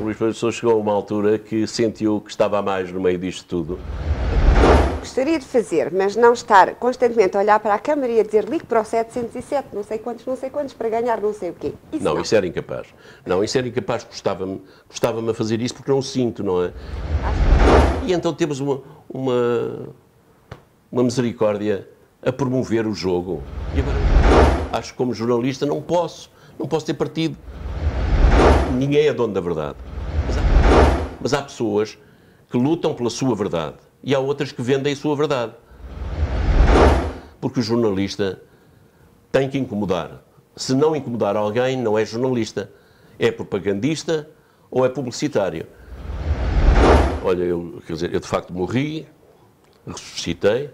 O Luís Professor chegou a uma altura que sentiu que estava a mais no meio disto tudo. Gostaria de fazer, mas não estar constantemente a olhar para a câmara e a dizer ligue para o 707, não sei quantos, não sei quantos, para ganhar não sei o quê. Isso não, não, isso era incapaz. Não, isso era incapaz, gostava-me custava a fazer isso porque não o sinto, não é? E então temos uma, uma, uma misericórdia a promover o jogo. E agora, acho que como jornalista não posso não posso ter partido. Ninguém é dono da verdade. Mas há, mas há pessoas que lutam pela sua verdade e há outras que vendem a sua verdade. Porque o jornalista tem que incomodar. Se não incomodar alguém, não é jornalista. É propagandista ou é publicitário. Olha, eu, quer dizer, eu de facto morri, ressuscitei.